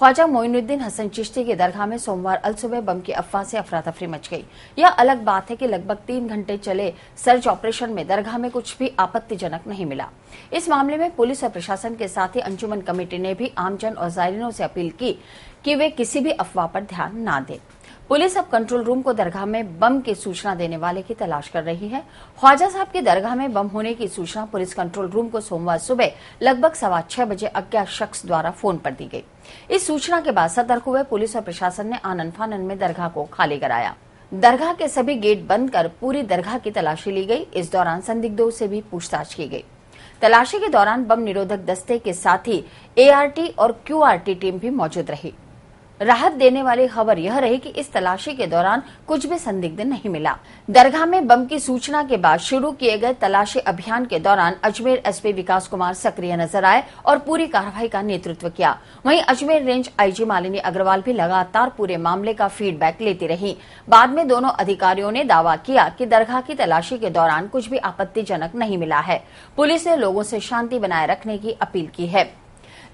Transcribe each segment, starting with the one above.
ख्वाजा मोइनुद्दीन हसन चिश्ती की दरगाह में सोमवार अल सुबह बम की अफवाह से अफरा तफरी मच गई। यह अलग बात है कि लगभग तीन घंटे चले सर्च ऑपरेशन में दरगाह में कुछ भी आपत्तिजनक नहीं मिला। इस मामले में पुलिस और प्रशासन के साथ ही अंजुमन कमेटी ने भी आमजन और जायरीनों से अपील की कि वे किसी भी अफवाह पर ध्यान न दें। पुलिस अब कंट्रोल रूम को दरगाह में बम की सूचना देने वाले की तलाश कर रही है। ख्वाजा साहब की दरगाह में बम होने की सूचना पुलिस कंट्रोल रूम को सोमवार सुबह लगभग सवा छह बजे अज्ञात शख्स द्वारा फ़ोन पर दी गई। इस सूचना के बाद सतर्क हुए पुलिस और प्रशासन ने आनंद फानन में दरगाह को खाली कराया। दरगाह के सभी गेट बंद कर पूरी दरगाह की तलाशी ली गई। इस दौरान संदिग्धों से भी पूछताछ की गई। तलाशी के दौरान बम निरोधक दस्ते के साथ ही एआरटी और क्यूआरटी टीम भी मौजूद रही। राहत देने वाली खबर यह रही कि इस तलाशी के दौरान कुछ भी संदिग्ध नहीं मिला। दरगाह में बम की सूचना के बाद शुरू किए गए तलाशी अभियान के दौरान अजमेर एसपी विकास कुमार सक्रिय नज़र आए और पूरी कार्रवाई का नेतृत्व किया। वहीं अजमेर रेंज आईजी मालिनी अग्रवाल भी लगातार पूरे मामले का फीडबैक लेती रही। बाद में दोनों अधिकारियों ने दावा किया कि दरगाह की तलाशी के दौरान कुछ भी आपत्तिजनक नहीं मिला है। पुलिस ने लोगों से शांति बनाए रखने की अपील की है।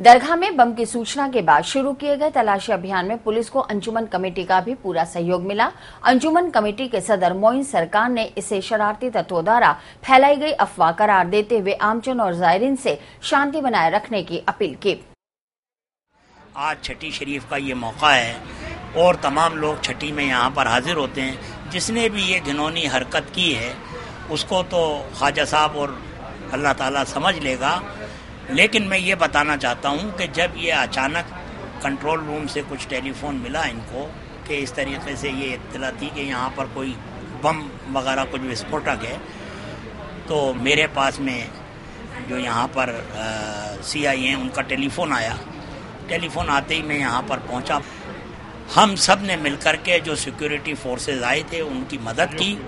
दरगाह में बम की सूचना के बाद शुरू किए गए तलाशी अभियान में पुलिस को अंजुमन कमेटी का भी पूरा सहयोग मिला। अंजुमन कमेटी के सदर मोइन सरकार ने इसे शरारती तत्वों द्वारा फैलाई गई अफवाह करार देते हुए आमजन और जायरीन से शांति बनाए रखने की अपील की। आज छठी शरीफ का ये मौका है और तमाम लोग छठी में यहाँ पर हाजिर होते हैं। जिसने भी ये घिनौनी हरकत की है, उसको तो ख्वाजा साहब और अल्लाह ताला समझ लेगा। लेकिन मैं ये बताना चाहता हूँ कि जब ये अचानक कंट्रोल रूम से कुछ टेलीफोन मिला इनको, कि इस तरीके से ये इतला थी कि यहाँ पर कोई बम वगैरह कुछ विस्फोटक है तो मेरे पास में जो यहाँ पर सी आई हैं, उनका टेलीफोन आया। टेलीफोन आते ही मैं यहाँ पर पहुँचा। हम सबने मिलकर के जो सिक्योरिटी फोर्सेस आए थे, उनकी मदद की,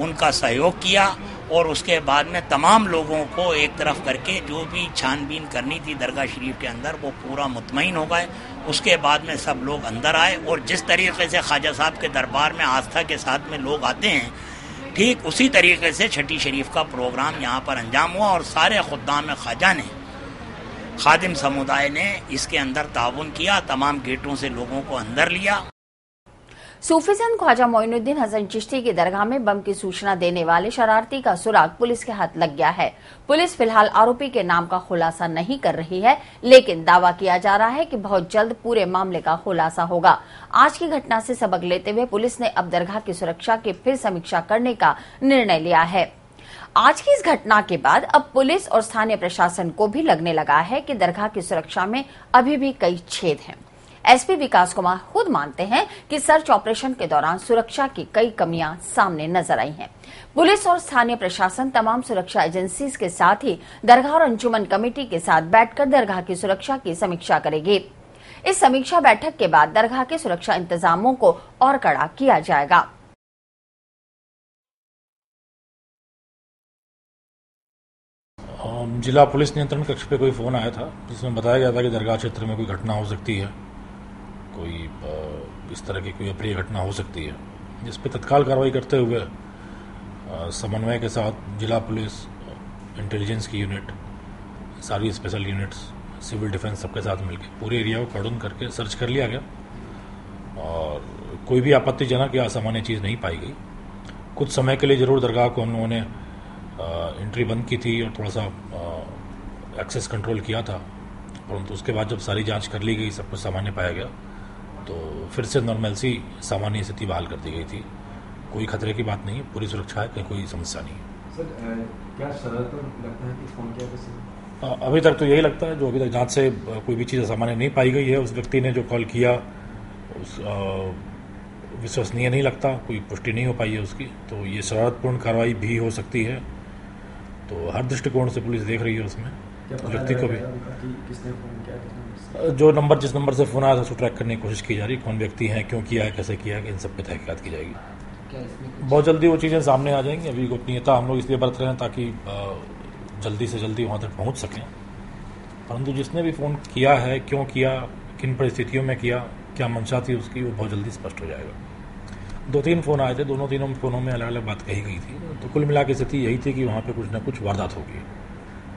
उनका सहयोग किया और उसके बाद में तमाम लोगों को एक तरफ़ करके जो भी छानबीन करनी थी दरगाह शरीफ के अंदर, वो पूरा मुतमिन हो गए। उसके बाद में सब लोग अंदर आए और जिस तरीके से ख्वाजा साहब के दरबार में आस्था के साथ में लोग आते हैं, ठीक उसी तरीके से छठी शरीफ का प्रोग्राम यहाँ पर अंजाम हुआ और सारे खुदाम ख्वाजा ने, खादिम समुदाय ने इसके अंदर ताउन किया, तमाम गेटों से लोगों को अंदर लिया। सूफीजन ख्वाजा मोइनुद्दीन हसन चिश्ती की दरगाह में बम की सूचना देने वाले शरारती का सुराग पुलिस के हाथ लग गया है। पुलिस फ़िलहाल आरोपी के नाम का खुलासा नहीं कर रही है, लेकिन दावा किया जा रहा है कि बहुत जल्द पूरे मामले का खुलासा होगा। आज की घटना से सबक लेते हुए पुलिस ने अब दरगाह की सुरक्षा की फिर समीक्षा करने का निर्णय लिया है। आज की इस घटना के बाद अब पुलिस और स्थानीय प्रशासन को भी लगने लगा है कि दरगाह की सुरक्षा में अभी भी कई छेद हैं। एसपी विकास कुमार खुद मानते हैं कि सर्च ऑपरेशन के दौरान सुरक्षा की कई कमियाँ सामने नज़र आई हैं। पुलिस और स्थानीय प्रशासन तमाम सुरक्षा एजेंसी के साथ ही दरगाह और अंजुमन कमेटी के साथ बैठकर दरगाह की सुरक्षा की समीक्षा करेगी। इस समीक्षा बैठक के बाद दरगाह के सुरक्षा इंतजामों को और कड़ा किया जाएगा। जिला पुलिस नियंत्रण कक्ष पे कोई फ़ोन आया था, जिसमें बताया गया था कि दरगाह क्षेत्र में कोई घटना हो सकती है। कोई इस तरह की कोई अप्रिय घटना हो सकती है। जिस पर तत्काल कार्रवाई करते हुए समन्वय के साथ जिला पुलिस, इंटेलिजेंस की यूनिट, सारी स्पेशल यूनिट्स, सिविल डिफेंस सबके साथ मिलकर पूरे एरिया को कार्डन करके सर्च कर लिया गया और कोई भी आपत्तिजनक या असामान्य चीज़ नहीं पाई गई। कुछ समय के लिए ज़रूर दरगाह को हम लोगों ने एंट्री बंद की थी और थोड़ा सा एक्सेस कंट्रोल किया था, परंतु उसके बाद जब सारी जाँच कर ली गई, सब कुछ सामान्य पाया गया तो फिर से नॉर्मल सी सामान्य स्थिति बहाल कर दी गई थी। कोई खतरे की बात नहीं पूरी सुरक्षा है कहीं कोई समस्या नहीं। है सर क्या लगता है कि फ़ोन किया अभी तक तो यही लगता है जो अभी तक जाँच से कोई भी चीज़ सामान्य नहीं पाई गई है उस व्यक्ति ने जो कॉल किया उस विश्वसनीय नहीं लगता कोई पुष्टि नहीं हो पाई है उसकी तो ये शरारतपूर्ण कार्रवाई भी हो सकती है। तो हर दृष्टिकोण से पुलिस देख रही है उसमें। व्यक्ति को भी। जो नंबर जिस नंबर से फ़ोन आया था उसको ट्रैक करने की कोशिश की जा रही कौन व्यक्ति है क्यों किया है कैसे किया है इन सब पे तहकीकत की जाएगी बहुत जल्दी वो चीज़ें सामने आ जाएँगी अभी गोपनीयता हम लोग इसलिए बरत रहे हैं ताकि जल्दी से जल्दी वहाँ तक पहुँच सकें। परंतु जिसने भी फ़ोन किया है क्यों किया किन परिस्थितियों में किया क्या मंशा थी उसकी वो बहुत जल्दी स्पष्ट हो जाएगा। दो तीन फ़ोन आए थे दोनों तीनों फ़ोनों में अलग अलग बात कही गई थी। तो कुल मिला की स्थिति यही थी कि वहाँ पर कुछ ना कुछ वारदात होगी।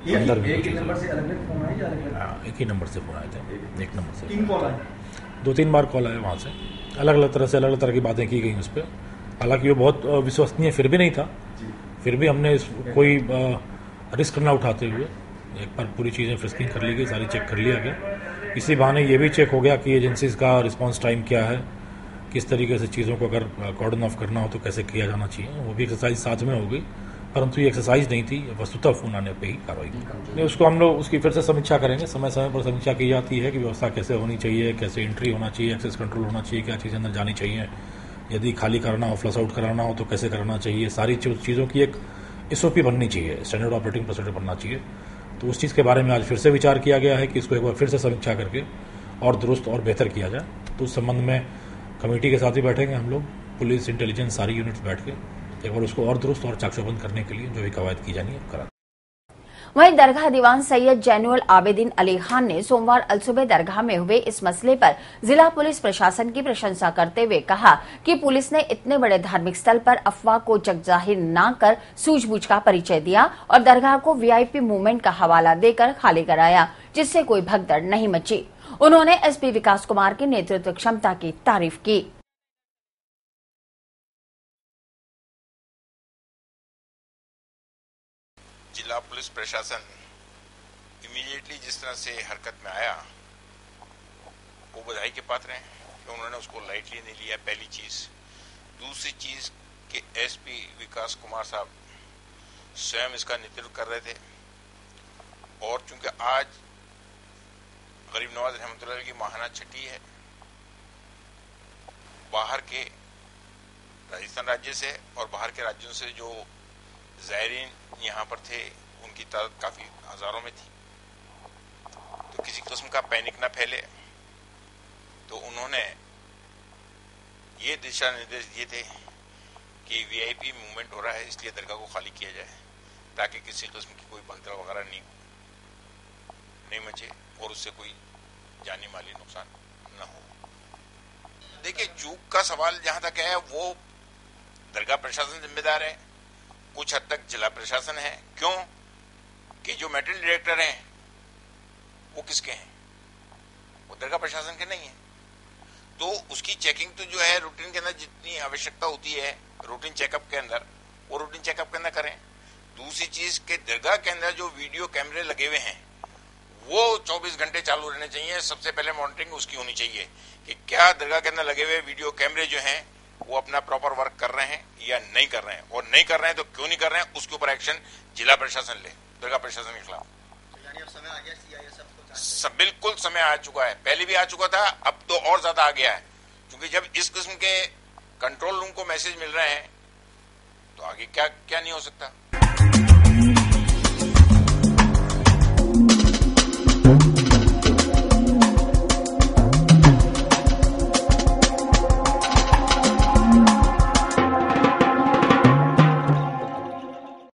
अंदर भी एक ही नंबर से अलग अलग फ़ोन आए हाँ, एक ही नंबर से फ़ोन आए थे। एक नंबर से तीन कॉल आए। दो तीन बार कॉल आया वहाँ से। अलग अलग तरह से अलग अलग तरह की बातें की गई उस पर हालाँकि वो बहुत विश्वसनीय फिर भी नहीं था। फिर भी हमने इस, कोई रिस्क ना उठाते हुए एक बार पूरी चीज़ें फ्रिस्किंग कर ली गई सारी चेक कर लिया गया। इसी बहाने ये भी चेक हो गया कि एजेंसीज का रिस्पांस टाइम क्या है किस तरीके से चीज़ों को अगर कॉर्डन ऑफ़ करना हो तो कैसे किया जाना चाहिए। वो भी एक्सरसाइज साथ में हो गई। परंतु ये एक्सरसाइज नहीं थी, वस्तुतः फ़ोन आने पर ही कार्रवाई की। उसको हम लोग, उसकी फिर से समीक्षा करेंगे। समय समय पर समीक्षा की जाती है कि व्यवस्था कैसे होनी चाहिए, कैसे एंट्री होना चाहिए एक्सेस कंट्रोल होना चाहिए, क्या चीज़ें अंदर जानी चाहिए। यदि खाली कराना हो फ्लस आउट कराना हो तो कैसे कराना चाहिए? सारी चीज- की एक एसओपी बननी चाहिए स्टैंडर्ड ऑपरेटिंग प्रोसीजर बनना चाहिए। तो उस चीज़ के बारे में आज फिर से विचार किया गया है कि इसको एक बार फिर से समीक्षा करके और दुरुस्त और बेहतर किया जाए। तो उस संबंध में कमेटी के साथ ही बैठेंगे हम लोग, पुलिस इंटेलिजेंस सारी यूनिट्स बैठ के। एक बार उसको और दुरुस्त और चाकचौबंद करने के लिए जो भी कवायद की जानी है करा वहीं दरगाह दीवान सैयद जैनुअल आबेदीन अली खान ने सोमवार अलसुबह दरगाह में हुए इस मसले पर जिला पुलिस प्रशासन की प्रशंसा करते हुए कहा कि पुलिस ने इतने बड़े धार्मिक स्थल पर अफवाह को जगजाहिर न कर सूझबूझ का परिचय दिया और दरगाह को वीआईपी मूवमेंट का हवाला देकर खाली कराया, जिससे कोई भगदड़ नहीं मची। उन्होंने एसपी विकास कुमार की नेतृत्व क्षमता की तारीफ़ की। जिला पुलिस प्रशासन इमीडिएटली जिस तरह से हरकत में आया, वो बधाई के पात्र हैं कि उन्होंने उसको लाइटली नहीं लिया। पहली चीज़। दूसरी चीज़ कि एसपी विकास कुमार साहब स्वयं इसका नेतृत्व कर रहे थे। और चूँकि आज गरीब नवाज़ रहमतुल्लाह की माहाना छठी है, बाहर के राजस्थान राज्य से और बाहर के राज्यों से जो जायरीन यहाँ पर थे, उनकी तादाद काफ़ी हज़ारों में थी। तो किसी किस्म का पैनिक ना फैले। तो उन्होंने ये दिशा निर्देश दिए थे कि वीआईपी मूवमेंट हो रहा है, इसलिए दरगाह को खाली किया जाए, ताकि किसी किस्म की कोई भगदड़ वगैरह नहीं नहीं मचे, और उससे कोई जानी माली नुकसान न हो। देखिए, चूक का सवाल जहाँ तक है, वो दरगाह प्रशासन जिम्मेदार है कुछ हद तक जिला प्रशासन है। क्यों? कि जो मेटल डायरेक्टर हैं, वो किसके हैं? वो दरगाह प्रशासन के नहीं है। तो उसकी चेकिंग तो जो है रूटीन के अंदर जितनी आवश्यकता होती है रूटीन चेकअप के अंदर, वो रूटीन चेकअप के अंदर करें। दूसरी चीज़ के दरगाह के अंदर जो वीडियो कैमरे लगे हुए हैं, वो 24 घंटे चालू रहने चाहिए। सबसे पहले मॉनिटरिंग उसकी होनी चाहिए कि क्या दरगाह के अंदर लगे हुए वीडियो कैमरे जो हैं वो अपना प्रॉपर वर्क कर रहे हैं या नहीं कर रहे हैं। और नहीं कर रहे हैं तो क्यों नहीं कर रहे हैं? उसके ऊपर एक्शन जिला प्रशासन ले दुर्गा प्रशासन के खिलाफ। सब बिल्कुल समय आ चुका है। पहले भी आ चुका था अब तो और ज़्यादा आ गया है। क्योंकि जब इस किस्म के कंट्रोल रूम को मैसेज मिल रहे हैं तो आगे क्या क्या नहीं हो सकता?